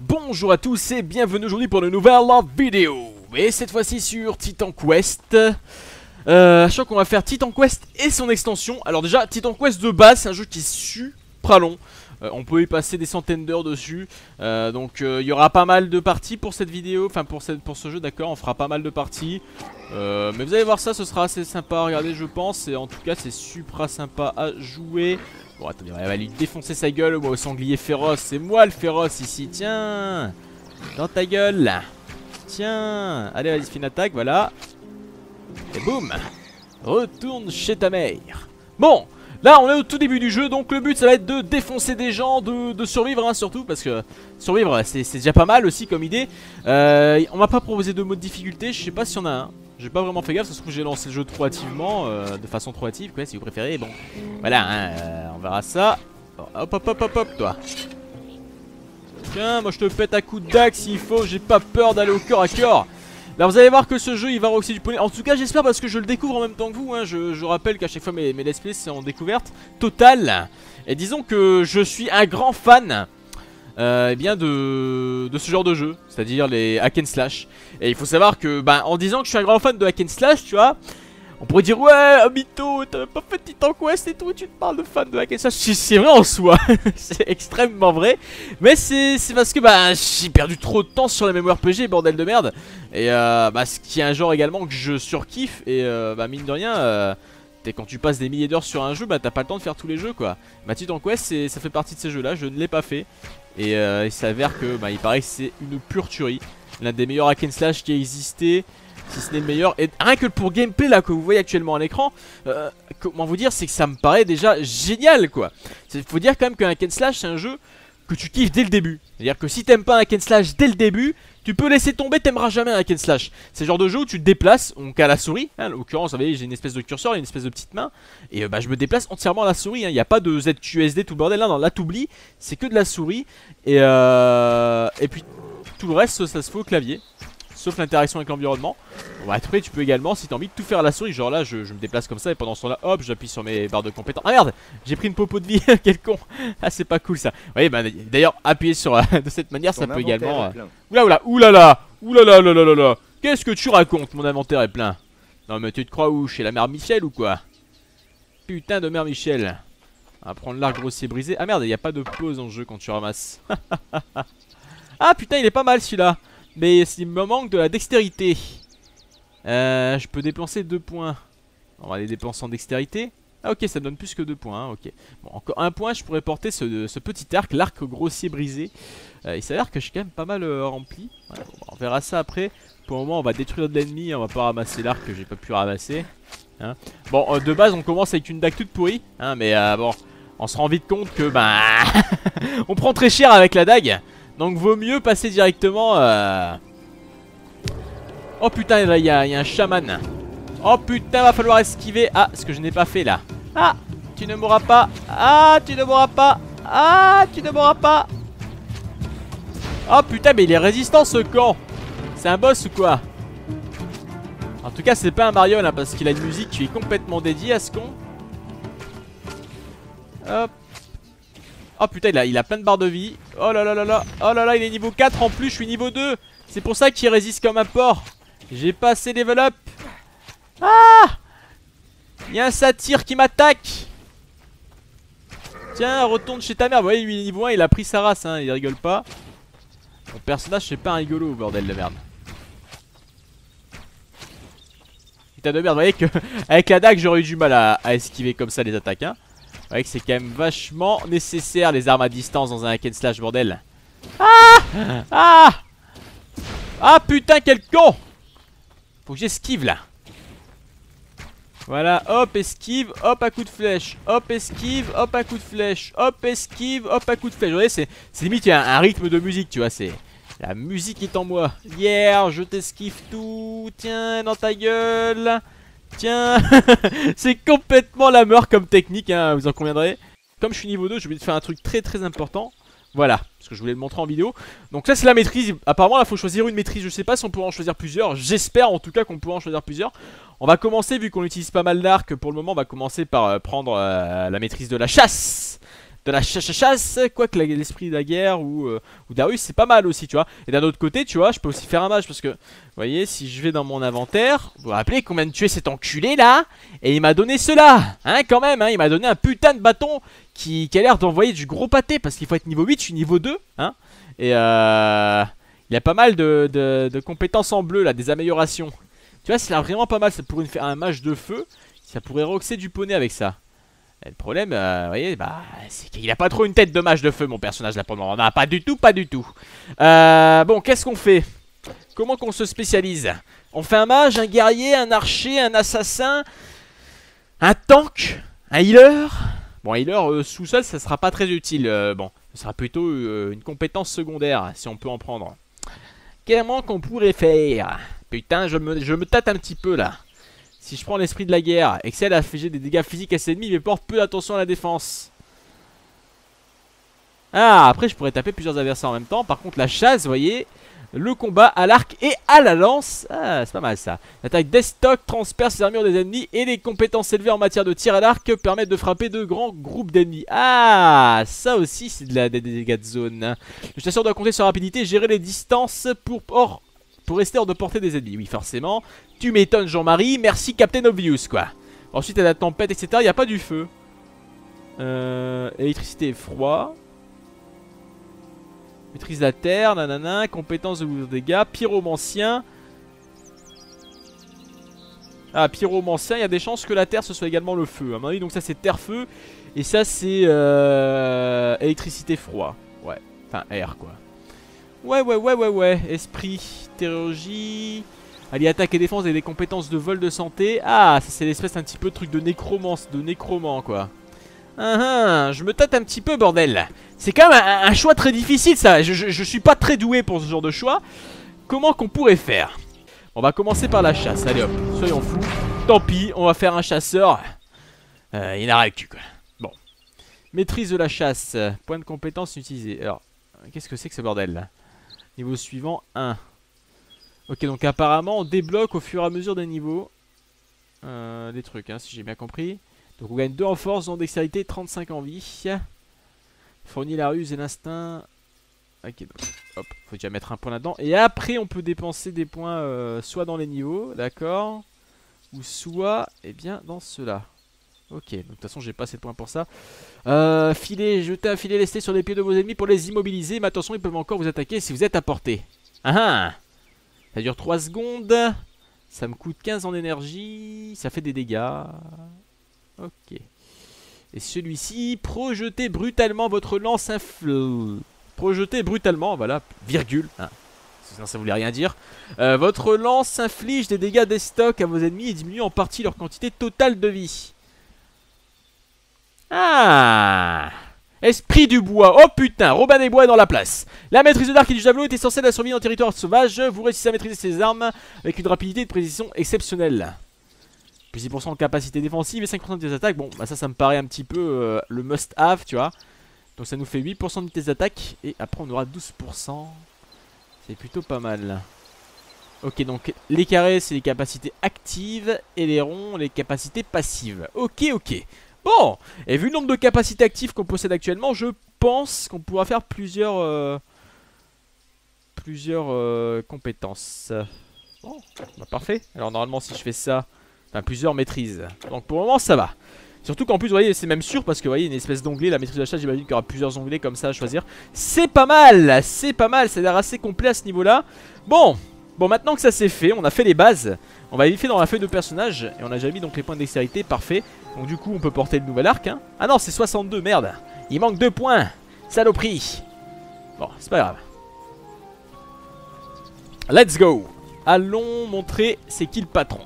Bonjour à tous et bienvenue aujourd'hui pour une nouvelle vidéo Et cette fois-ci sur Titan Quest. Euh, Je crois qu'on va faire Titan Quest et son extension. Alors déjà, Titan Quest de base, c'est un jeu qui est super long. euh, On peut y passer des centaines d'heures dessus. Euh, Donc euh, il y aura pas mal de parties pour cette vidéo Enfin pour, pour ce jeu, d'accord, on fera pas mal de parties. Euh, Mais vous allez voir ça, ce sera assez sympa à regarder je pense Et en tout cas c'est super sympa à jouer. Bon attendez, on va lui défoncer sa gueule Moi au sanglier féroce, c'est moi le féroce ici, tiens Dans ta gueule. Tiens Allez vas-y une attaque, voilà Et boum Retourne chez ta mère. Bon Là on est au tout début du jeu donc le but ça va être de défoncer des gens, de, de survivre hein, surtout parce que survivre c'est déjà pas mal aussi comme idée. Euh, On m'a pas proposé de mode difficulté, je sais pas s'il y en a un. J'ai pas vraiment fait gaffe, ça se trouve j'ai lancé le jeu trop hâtivement, euh, de façon trop hâtive quoi si vous préférez Bon. Voilà hein, euh, on verra ça. Hop hop hop hop hop toi. Tiens moi je te pète à coups dague s'il faut, j'ai pas peur d'aller au corps à corps Là vous allez voir que ce jeu il va aussi du poney. En tout cas j'espère parce que je le découvre en même temps que vous hein. je, rappelle qu'à chaque fois mes, mes let's play c'est en découverte totale. Et disons que je suis un grand fan euh, eh bien de, de ce genre de jeu C'est-à-dire les hack and slash. Et il faut savoir que bah, en disant que je suis un grand fan de hack and slash tu vois on pourrait dire ouais Amito t'as pas fait Titan Quest et tout tu te parles de fan de hack C'est vrai en soi C'est extrêmement vrai. Mais c'est parce que bah j'ai perdu trop de temps sur les MMORPG bordel de merde. Et euh, bah ce qui est un genre également que je surkiffe. Et euh, bah mine de rien euh, quand tu passes des milliers d'heures sur un jeu bah t'as pas le temps de faire tous les jeux quoi. Bah Titan Quest ça fait partie de ces jeux là je ne l'ai pas fait. Et euh, il s'avère que bah il paraît que c'est une pure tuerie. L'un des meilleurs hack qui a existé si ce n'est le meilleur. Et rien que pour gameplay là que vous voyez actuellement à l'écran, euh, comment vous dire, c'est que ça me paraît déjà génial quoi. Il faut dire quand même qu'un and slash c'est un jeu que tu kiffes dès le début. C'est-à-dire que si t'aimes pas un and slash dès le début, tu peux laisser tomber, t'aimeras jamais un and slash. C'est le genre de jeu où tu te déplaces, donc à la souris. Hein, en l'occurrence, vous voyez, j'ai une espèce de curseur, une espèce de petite main. Et euh, bah, je me déplace entièrement à la souris. Il hein. n'y a pas de ZQSD, tout le bordel là. Non, là, t'oublies. C'est que de la souris. Et, euh, et puis, tout le reste, ça se fait au clavier sauf l'interaction avec l'environnement. Bon, après, tu peux également, si t'as envie de tout faire à la souris, genre là, je, me déplace comme ça et pendant ce temps-là, hop, j'appuie sur mes barres de compétences. Ah merde, j'ai pris une popo de vie, quel con. Ah, c'est pas cool ça. Vous voyez, bah, d'ailleurs, appuyer sur de cette manière, ça peut également. Euh... Oula, oula, oulala, oulala, oulala, oulala. Qu'est-ce que tu racontes Mon inventaire est plein. Non, mais tu te crois où Chez la mère Michel ou quoi? Putain de mère Michel. On va prendre l'arc grossier brisé. Ah merde, il a pas de pause en jeu quand tu ramasses. ah putain, il est pas mal celui-là. Mais il me manque de la dextérité. Euh, je peux dépenser 2 points. On va les dépenser en dextérité. Ah ok, ça me donne plus que 2 points, hein. Bon, encore un point, je pourrais porter ce, petit arc, l'arc grossier brisé. Euh, il s'avère que je suis quand même pas mal euh, rempli. on verra ça après. Pour le moment, on va détruire de l'ennemi, on va pas ramasser l'arc que j'ai pas pu ramasser. Hein. Bon, de base, on commence avec une dague toute pourrie, hein, mais bon, on se rend vite compte que, bah, on prend très cher avec la dague. Donc vaut mieux passer directement euh... Oh putain il y, a un chaman. Oh putain va falloir esquiver. Ah ce que je n'ai pas fait là. Ah tu ne mourras pas. Ah tu ne mourras pas. Ah tu ne mourras pas. Oh putain mais il est résistant ce con C'est un boss ou quoi? En tout cas c'est pas un Mario là parce qu'il a une musique qui est complètement dédiée à ce con. Hop Oh putain, il a, a plein de barres de vie. Oh là là là là. Oh là là, il est niveau 4 en plus, je suis niveau 2. C'est pour ça qu'il résiste comme un porc. J'ai pas assez level up. Ah Il y a un satyre qui m'attaque. Tiens, retourne chez ta mère. Vous voyez, lui, niveau 1, il a pris sa race, hein. Il rigole pas. Mon personnage, c'est pas un rigolo, bordel de merde. Putain de merde, vous voyez que avec la dague, j'aurais eu du mal à, à esquiver comme ça les attaques, hein. Ouais que c'est quand même vachement nécessaire les armes à distance dans un hack and slash bordel. Ah Ah Ah putain quel con Faut que j'esquive là. Voilà, hop, esquive, hop, à coup de flèche, hop, esquive, hop, à coup de flèche, hop, esquive, hop, à coup de flèche. Vous voyez, c'est limite, a un, rythme de musique, tu vois, c'est... La musique est en moi. Yeah, je t'esquive tout, tiens, dans ta gueule. Tiens C'est complètement la mort comme technique, hein, vous en conviendrez. Comme je suis niveau 2, je vais faire un truc très très important. Voilà, parce que je voulais le montrer en vidéo. Donc là c'est la maîtrise, apparemment là faut choisir une maîtrise, je sais pas si on pourra en choisir plusieurs, j'espère en tout cas qu'on pourra en choisir plusieurs. On va commencer, vu qu'on utilise pas mal d'arcs, pour le moment on va commencer par euh, prendre euh, la maîtrise de la chasse. De la chasse, quoique l'esprit de la guerre ou, euh, ou Darius c'est pas mal aussi, tu vois. Et d'un autre côté, tu vois, je peux aussi faire un mage parce que, vous voyez, si je vais dans mon inventaire, vous vous rappelez combien de tuer cet enculé là? Et il m'a donné cela, hein, quand même, hein, il m'a donné un putain de bâton qui, a l'air d'envoyer du gros pâté parce qu'il faut être niveau 8, je suis niveau 2, hein. Et euh, il a pas mal de, de, compétences en bleu là, des améliorations. Tu vois, c'est vraiment pas mal, ça pourrait faire un mage de feu, ça pourrait roxer du poney avec ça le problème, euh, vous voyez, bah, c'est qu'il a pas trop une tête de mage de feu, mon personnage, là, pour le moment. Pas du tout, pas du tout. Euh, bon, qu'est-ce qu'on fait? Comment qu'on se spécialise? On fait un mage, un guerrier, un archer, un assassin, un tank, un healer? Bon, healer euh, sous-sol, ça sera pas très utile. Bon, ce sera plutôt une compétence secondaire, si on peut en prendre. Comment qu'on pourrait faire? Putain, je me, je me tâte un petit peu, là. Si je prends l'esprit de la guerre, excelle à infliger des dégâts physiques à ses ennemis, mais porte peu d'attention à la défense. Ah, après je pourrais taper plusieurs adversaires en même temps. Par contre, la chasse, vous voyez, le combat à l'arc et à la lance. Ah, c'est pas mal ça. L'attaque Destock transperce les armures des ennemis et les compétences élevées en matière de tir à l'arc permettent de frapper de grands groupes d'ennemis. Ah, ça aussi c'est de la, des dégâts de zone. Le chasseur doit compter sur rapidité, gérer les distances pour hors pour rester hors de portée des ennemis. Oui, forcément. Tu m'étonnes, Jean-Marie. Merci, Captain Obvious, quoi. Ensuite, a la tempête, etc. Il n'y a pas du feu. Euh, électricité et froid. Maîtrise la terre, nanana. Compétence de dégâts. Pyromancien. Ah, pyromancien, il y a des chances que la terre ce soit également le feu. À mon avis, donc ça c'est terre-feu. Et ça c'est euh, électricité-froid. Ouais, enfin air quoi. Ouais, ouais, ouais, ouais, ouais. Esprit, théologie. Allié attaque et défense et des compétences de vol de santé. Ah, c'est l'espèce un petit peu truc de nécromance, de nécromant quoi. Ah, ah, je me tâte un petit peu bordel. C'est quand même un, choix très difficile ça. Je, suis pas très doué pour ce genre de choix. Comment qu'on pourrait faire? On va commencer par la chasse. Allez hop, soyons fous. Tant pis, on va faire un chasseur. Euh, il n'a rien quoi. Bon. Maîtrise de la chasse. Point de compétence utilisé. Alors, qu'est-ce que c'est que ce bordel Niveau suivant, 1. Ok, donc apparemment, on débloque au fur et à mesure des niveaux. Euh, des trucs, hein, si j'ai bien compris. Donc on gagne 2 en force, en dextérité, 35 en vie. Fournit la ruse et l'instinct. Ok, donc hop, faut déjà mettre un point là-dedans. Et après, on peut dépenser des points euh, soit dans les niveaux, d'accord Ou soit, eh bien, dans ceux-là. Ok, donc de toute façon j'ai pas assez de points pour ça. Euh, filer, jeter un filet lesté sur les pieds de vos ennemis pour les immobiliser. Mais attention, ils peuvent encore vous attaquer si vous êtes à portée. Ah ah Ça dure 3 secondes. Ça me coûte 15 en énergie. Ça fait des dégâts. Ok. Et celui-ci, projetez brutalement votre lance infl... Projetez brutalement, voilà, virgule. Hein. Sinon ça voulait rien dire. Euh, votre lance inflige des dégâts des stocks à vos ennemis et diminue en partie leur quantité totale de vie. Ah Esprit du bois, oh putain, Robin des Bois est dans la place. La maîtrise de l'arc et du javelot était censée la survie en territoire sauvage. Vous réussissez à maîtriser ses armes avec une rapidité et de précision exceptionnelle. Plus 10% en capacité défensive et 5% de tes attaques. Bon, bah ça, ça me paraît un petit peu euh, le must-have, tu vois. Donc ça nous fait 8% de tes attaques Et après on aura 12% C'est plutôt pas mal. Ok, donc les carrés, c'est les capacités actives Et les ronds, les capacités passives. Ok, ok Bon, et vu le nombre de capacités actives qu'on possède actuellement, je pense qu'on pourra faire plusieurs euh, plusieurs euh, compétences. Bon, bah parfait. Alors normalement si je fais ça, enfin plusieurs maîtrises. Donc pour le moment ça va. Surtout qu'en plus, vous voyez, c'est même sûr parce que vous voyez, une espèce d'onglet, la maîtrise de la chasse, j'imagine qu'il y aura plusieurs onglets comme ça à choisir. C'est pas mal, c'est pas mal, ça a l'air assez complet à ce niveau-là. Bon, bon, maintenant que ça c'est fait, on a fait les bases. On va vérifier dans la feuille de personnage et on a déjà mis donc les points de dextérité, parfait. Donc du coup on peut porter le nouvel arc hein. Ah non c'est 62 merde Il manque 2 points Saloperie Bon c'est pas grave Let's go Allons montrer c'est qui le patron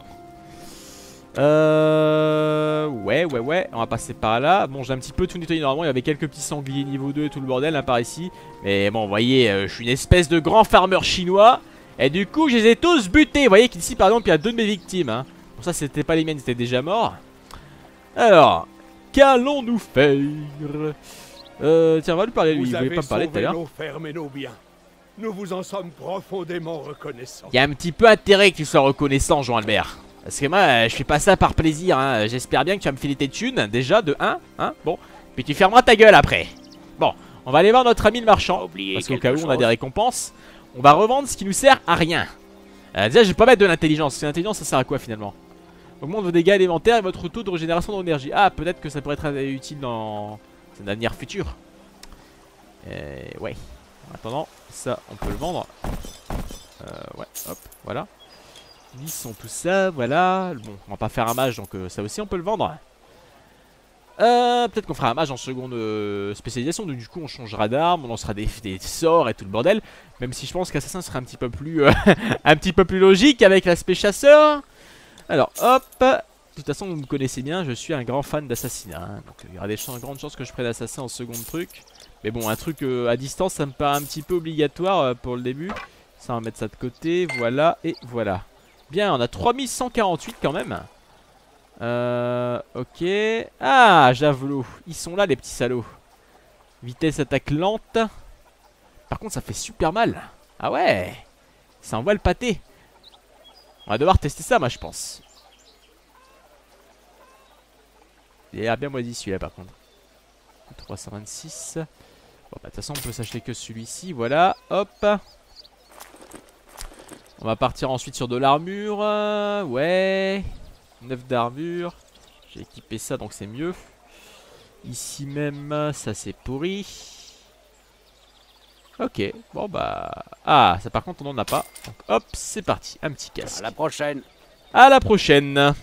euh... Ouais, ouais, ouais, on va passer par là. Bon, j'ai un petit peu tout nettoyé normalement. Il y avait quelques petits sangliers niveau 2 et tout le bordel hein, par ici. Mais bon, vous voyez, euh, je suis une espèce de grand farmer chinois. Et du coup, je les ai tous butés. Vous voyez qu'ici, par exemple, il y a deux de mes victimes. Hein. Bon, ça, c'était pas les miennes, c'était déjà mort. Alors, qu'allons-nous faire? Euh, tiens, on va lui parler lui, il voulait pas me parler tout à l'heure. Nous vous en sommes profondément reconnaissants. Il y a un petit peu intérêt que tu sois reconnaissant, Jean-Albert. Parce que moi, je fais pas ça par plaisir, hein. J'espère bien que tu vas me filer tes thunes, déjà, de 1, hein, bon. Puis tu fermeras ta gueule après. Bon, on va aller voir notre ami le marchand. Parce qu'au cas où on a des récompenses. On va revendre ce qui nous sert à rien. Euh, déjà, je vais pas mettre de l'intelligence. Que l'intelligence, ça sert à quoi finalement? Augmente vos dégâts élémentaires et votre taux de régénération d'énergie. Ah, peut-être que ça pourrait être utile dans un avenir futur. Euh, ouais. En attendant, ça, on peut le vendre. Euh, ouais, hop, voilà. Lissons tout ça, voilà. Bon, on va pas faire un mage, donc euh, ça aussi, on peut le vendre. Euh, peut-être qu'on fera un mage en seconde euh, spécialisation, donc du coup on changera d'arme, on lancera des, des sorts et tout le bordel. Même si je pense qu'assassin serait un petit peu plus, euh, un petit peu plus logique avec l'aspect chasseur. Alors hop, de toute façon vous me connaissez bien, je suis un grand fan d'assassinat. hein. donc il y aura des grandes chances que je prenne assassin en second truc. Mais bon, un truc euh, à distance ça me paraît un petit peu obligatoire pour le début. Ça on va mettre ça de côté, voilà et voilà. Bien, on a 3148 quand même. Euh, ok. Ah, javelot. Ils sont là, les petits salauds. Vitesse attaque lente. Par contre, ça fait super mal. Ah ouais. Ça envoie le pâté. On va devoir tester ça, moi, je pense. Il a bien moisi celui-là, par contre. 326. Bon, bah, de toute façon, on peut s'acheter que celui-ci. Voilà. Hop. On va partir ensuite sur de l'armure. euh, ouais. 9 d'armure. J'ai équipé ça donc c'est mieux. Ici même, ça c'est pourri. Ok, bon bah... Ah, ça par contre on en a pas. Donc hop, c'est parti, un petit À casque. la prochaine. À la prochaine.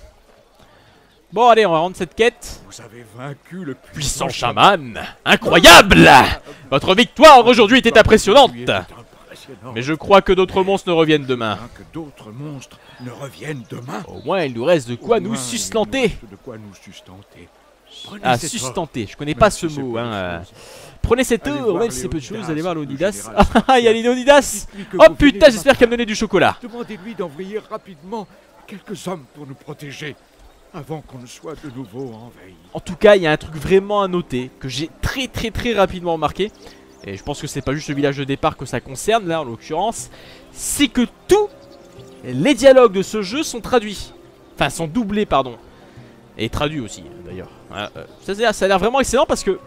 Bon allez, on va rendre cette quête. Vous avez vaincu le Puissant chaman Incroyable Votre victoire aujourd'hui était impressionnante Mais je crois que d'autres monstres ne reviennent demain. que d'autres monstres ne reviennent demain. Au moins il nous reste de quoi nous sustenter. De quoi nous sustenter. Prenez Ah, sustenter, je connais pas ce mot. Hein. euh. Prenez cette voir même si c'est peu de choses, allez voir Léonidas. général Ah, il y a Dites-lui que Oh putain, j'espère qu'elle me donnait du chocolat. Demandez-lui d'envoyer rapidement quelques hommes pour nous protéger avant qu'on ne soit de nouveau envahis. En tout cas, il y a un truc vraiment à noter que j'ai très très très rapidement remarqué. Et je pense que c'est pas juste le village de départ que ça concerne là en l'occurrence. C'est que tous les dialogues de ce jeu sont traduits. Enfin, sont doublés, pardon. Et traduits aussi d'ailleurs. Ah, euh, ça, a- l'air vraiment excellent parce que.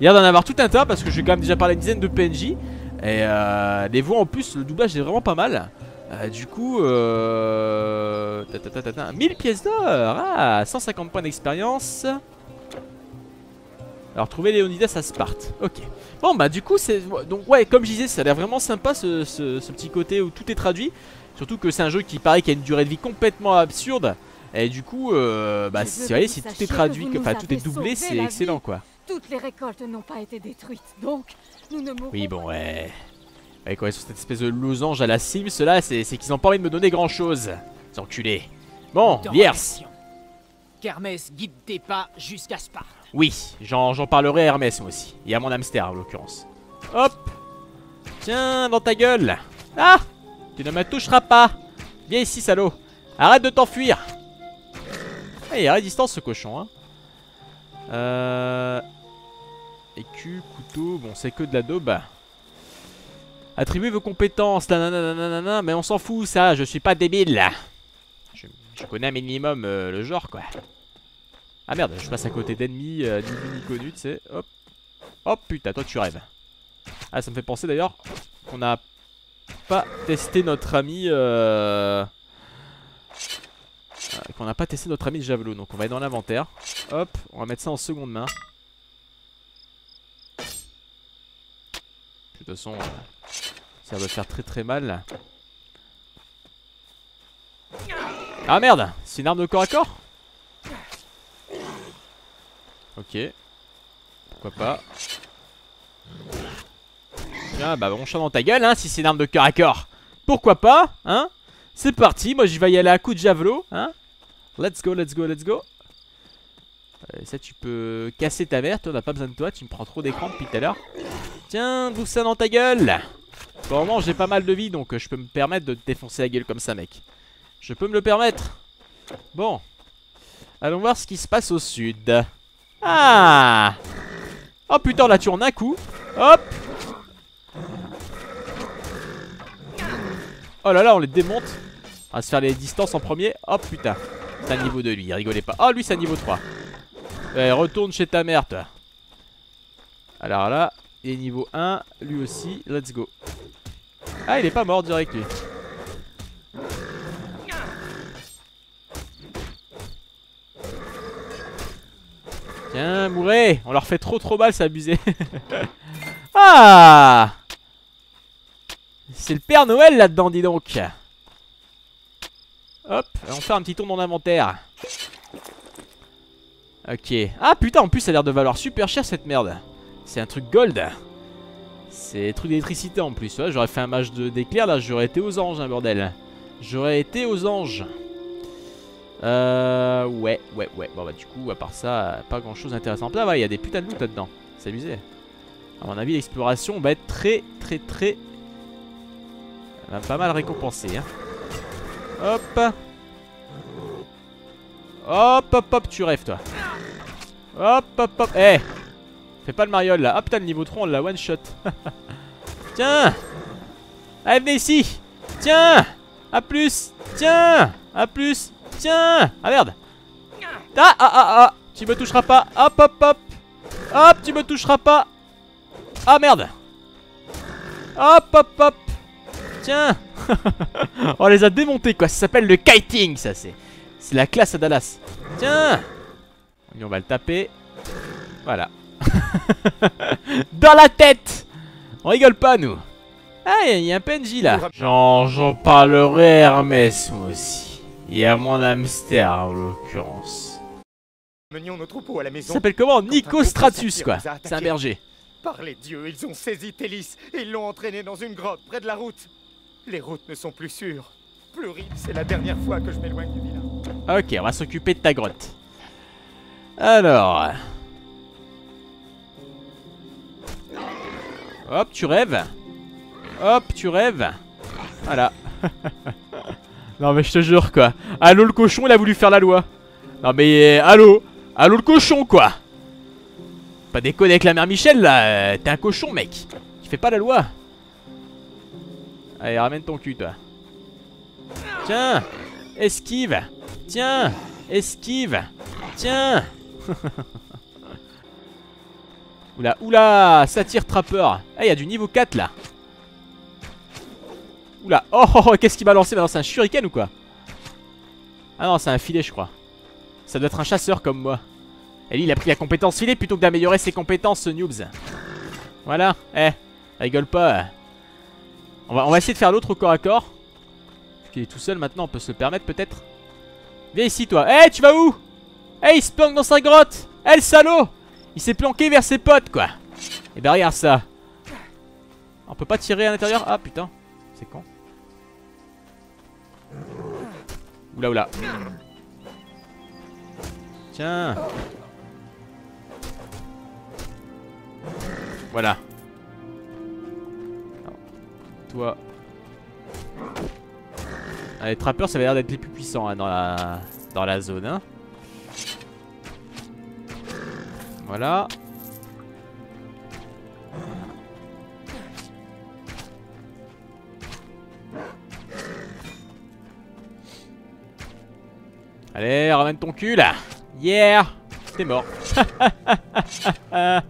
Il y a d'en avoir tout un tas parce que j'ai quand même déjà parlé une dizaine de PNJ. Et euh, les voix en plus, le doublage est vraiment pas mal. Euh, du coup, euh... ta, ta, ta, ta, ta, 1000 pièces d'or Ah 150 points d'expérience. Alors trouver Léonidas à Sparte. Ok. Bon bah du coup c'est... Donc ouais comme je disais ça a l'air vraiment sympa ce, ce- ce petit côté où tout est traduit. Surtout que c'est un jeu qui paraît qu'il a une durée de vie complètement absurde. Et du coup, euh, bah, si, si tout est traduit, enfin tout est doublé, c'est excellent quoi. Toutes les récoltes n'ont pas été détruites, donc nous ne mourrons Oui bon pas. ouais. Ouais quoi, sur cette espèce de losange à la Sims là, c'est c'est qu'ils ont pas envie de me donner grand chose. Ces enculés. Bon, l'action. Kermès guide tes pas jusqu'à Sparte. Oui, j'en parlerai à Hermès moi aussi. Et à mon hamster en l'occurrence. Hop Tiens, dans ta gueule Ah Tu ne me toucheras pas Viens ici, salaud Arrête de t'enfuir Ah, il a résistance ce cochon, hein. Euh... Écu, couteau, bon, c'est que de la daube. Attribuez vos compétences, nanana, nanana, mais on s'en fout, ça, je suis pas débile. Je, je connais un minimum euh, le genre, quoi. Ah merde, je passe à côté d'ennemis, euh, ni ni connu, tu sais. Hop. Hop, putain, toi tu rêves. Ah, ça me fait penser d'ailleurs qu'on a pas testé notre ami. Euh... euh, qu'on n'a pas testé notre ami Javelot. Donc on va aller dans l'inventaire. Hop, on va mettre ça en seconde main. De toute façon, ça va faire très très mal. Ah merde, c'est une arme de corps à corps? Ok. Pourquoi pas. Tiens, bah bon chat dans ta gueule, hein, si c'est une arme de corps à corps. Pourquoi pas, hein C'est parti, moi je vais y aller à coup de javelot, hein Let's go, let's go, let's go. Euh, ça, tu peux casser ta mère, toi, on n'a pas besoin de toi, tu me prends trop d'écran depuis tout à l'heure. Tiens, bouffe ça dans ta gueule Pour le moment, j'ai pas mal de vie, donc euh, je peux me permettre de te défoncer la gueule comme ça, mec. Je peux me le permettre. Bon. Allons voir ce qui se passe au sud. Ah Oh putain, on la tourne un coup. Hop Oh là là, on les démonte. On va se faire les distances en premier. Oh putain. C'est un niveau 2 lui, rigolez pas. Oh lui c'est un niveau 3. Ouais, retourne chez ta mère toi. Alors là, il est niveau 1, lui aussi, let's go. Ah, il est pas mort direct lui. Tiens, mourrez On leur fait trop trop mal, c'est abusé. ah C'est le Père Noël là-dedans, dis donc. Hop, on fait un petit tour dans l'inventaire. Ok. Ah putain, en plus ça a l'air de valoir super cher cette merde. C'est un truc gold. C'est truc d'électricité en plus. Ouais, j'aurais fait un match d'éclair là, j'aurais été aux anges, hein, bordel. J'aurais été aux anges. Euh, ouais, ouais, ouais. Bon bah du coup, à part ça, pas grand chose d'intéressant. Là, ouais, il y a des putains de loot là-dedans. C'est abusé. À mon avis, l'exploration va être très, très, très... va pas mal récompensée. Hein. Hop. Hop, hop, hop, tu rêves toi. Hop, hop, hop. Eh Fais pas le mariole là. Hop, t'as le niveau 3, on l'a one shot. Tiens Allez, venez ici Tiens A plus Tiens A plus Tiens Ah merde. Ah ah ah ah Tu me toucheras pas. Hop hop hop. Hop tu me toucheras pas. Ah merde. Hop hop hop. Tiens. On les a démontés quoi. Ça s'appelle le kiting ça c'est C'est la classe à Dallas. Tiens. On va le taper. Voilà. Dans la tête. On rigole pas nous. Ah il y, a un PNJ là. J'en parlerai Hermès moi aussi et à mon hamster en l'occurrence. Menions nos troupeaux à la maison. Ça s'appelle comment Nico Stratus quoi. C'est un berger. Par les dieux, ils ont saisi Télis et ils l'ont entraîné dans une grotte près de la route. Les routes ne sont plus sûres. Pluride, c'est la dernière fois que je m'éloigne du village. Ok, on va s'occuper de ta grotte. Alors. Hop, tu rêves. Hop, tu rêves. Voilà. Non mais je te jure quoi. Allô le cochon, il a voulu faire la loi. Non mais euh, allô Allô le cochon quoi Pas déconner avec la mère Michel là. Euh, t'es un cochon mec. Tu fais pas la loi. Allez ramène ton cul toi. Tiens Esquive Tiens Esquive Tiens Oula, oula Satire trappeur. Ah, il y a du niveau 4 là. Oula, oh, oh, oh qu'est-ce qu'il m'a lancé maintenant C'est un shuriken ou quoi Ah non, c'est un filet, je crois. Ça doit être un chasseur comme moi. Et il a pris la compétence filet plutôt que d'améliorer ses compétences, ce noobs. Voilà, eh, rigole pas. On va, on va essayer de faire l'autre au corps à corps. Qu'il est tout seul maintenant, on peut se le permettre peut-être. Viens ici, toi. Eh, tu vas où Eh, il se planque dans sa grotte Eh, le salaud Il s'est planqué vers ses potes, quoi. Et ben, regarde ça. On peut pas tirer à l'intérieur Ah, putain. C'est con. Oula oula. Tiens. Voilà. toi. Ah, les trappeurs, ça avait l'air d'être les plus puissants hein, dans, la... dans la zone. Hein. Voilà. Allez, ramène ton cul là. Yeah T'es mort. Alors,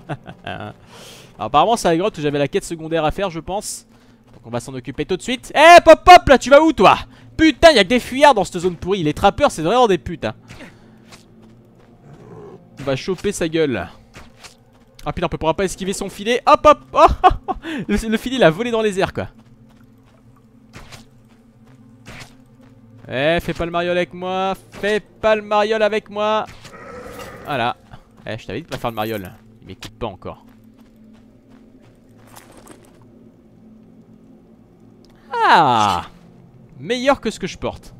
Apparemment c'est la grotte où j'avais la quête secondaire à faire je pense. Donc on va s'en occuper tout de suite. Eh pop pop là tu vas où toi? Putain y'a que des fuyards dans cette zone pourrie. Les trappeurs c'est vraiment des putes hein. On va choper sa gueule. Ah putain on pourra pas esquiver son filet. Hop hop oh, le, le filet il a volé dans les airs quoi Eh, fais pas le mariole avec moi. Fais pas le mariole avec moi. Voilà. Eh, je t'avais dit de pas faire le mariole. Il m'écoute pas encore. Ah Meilleur que ce que je porte.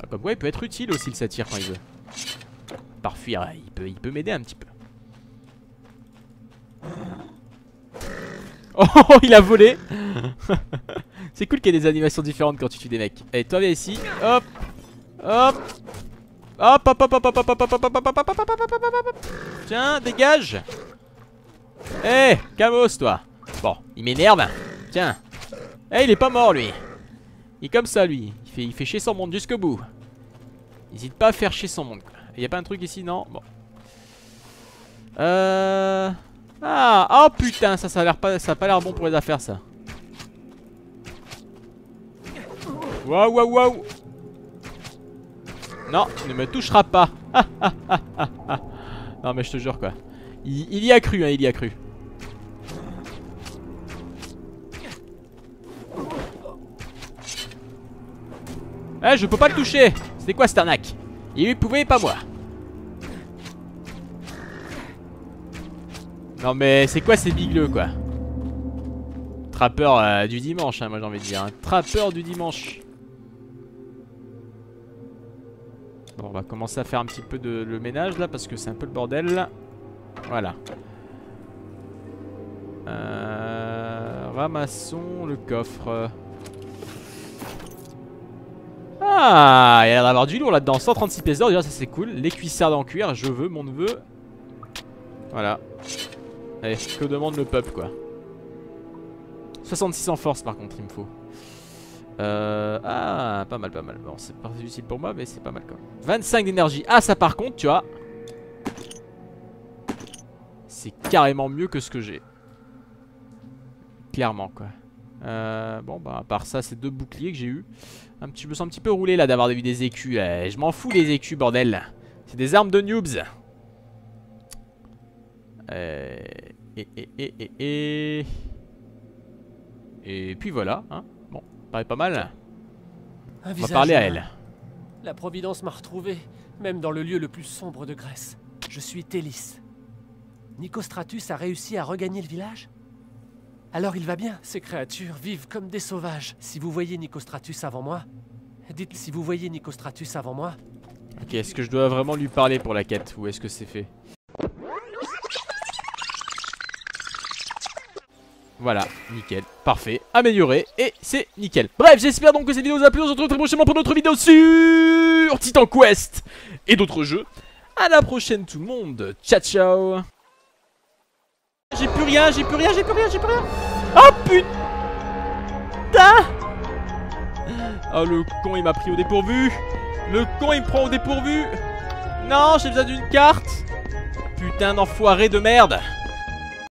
Ah, comme quoi, il peut être utile aussi le satire quand il veut. Par fuir, il peut, il peut m'aider un petit peu. Oh, il a volé C'est cool qu'il y ait des animations différentes quand tu tues des mecs. Allez, toi viens ici. Hop. Hop. Hop, hop, hop, hop, hop, hop, hop, hop, hop, hop, hop, hop, hop, hop, Tiens, dégage. Eh, Camos, toi. Bon, il m'énerve. Tiens. Eh, il est pas mort, lui. Il est comme ça, lui. Il fait, il fait chier son monde jusqu'au bout. N'hésite pas à faire chier son monde. Il y a pas un truc ici, non Bon. Euh... Ah, oh putain, ça, ça a l'air pas, ça a pas l'air bon pour les affaires, ça. Waouh, waouh, waouh. Non, ne me touchera pas. non, mais je te jure, quoi. Il, y a cru, hein, il y a cru. Eh, je peux pas le toucher. C'était quoi cette arnaque? Il lui pouvait, pas moi. Non mais c'est quoi ces bigleux quoi? Trappeur euh, du dimanche hein, moi j'ai envie de dire un Trappeur du dimanche Bon on va commencer à faire un petit peu de le ménage là parce que c'est un peu le bordel. Voilà. Euh, Ramassons le coffre. Ah il y a l'air d'avoir du lourd là-dedans. 136 pièces d'or déjà ça c'est cool. Les cuissardes en cuir je veux mon neveu. Voilà. Allez, que demande le peuple quoi. 66 en force par contre il me faut euh, Ah pas mal pas mal. Bon c'est pas utile pour moi mais c'est pas mal quand même 25 d'énergie. Ah ça par contre tu vois C'est carrément mieux que ce que j'ai. Clairement quoi. Euh, Bon bah à part ça c'est deux boucliers que j'ai eu un petit, Je me sens un petit peu roulé là d'avoir vu des écus. Je m'en fous les écus bordel. C'est des armes de noobs. Euh, et, et, et, et, et... Et puis voilà, hein. Paraît pas mal. Un On va parler à elle. La Providence m'a retrouvé, même dans le lieu le plus sombre de Grèce. Je suis Télis. Nicostratus a réussi à regagner le village Alors il va bien, ces créatures vivent comme des sauvages. Si vous voyez Nicostratus avant moi, dites si vous voyez Nicostratus avant moi, Ok, est-ce que je dois vraiment lui parler pour la quête Ou est-ce que c'est fait? Voilà, nickel, parfait, amélioré, et c'est nickel. Bref, j'espère donc que cette vidéo vous a plu, on se retrouve très prochainement pour notre vidéo sur Titan Quest et d'autres jeux. À la prochaine tout le monde, ciao ciao. J'ai plus rien, j'ai plus rien, j'ai plus rien, j'ai plus rien. Oh putain. Oh le con il m'a pris au dépourvu. Le con il me prend au dépourvu. Non, j'ai besoin d'une carte. Putain d'enfoiré de merde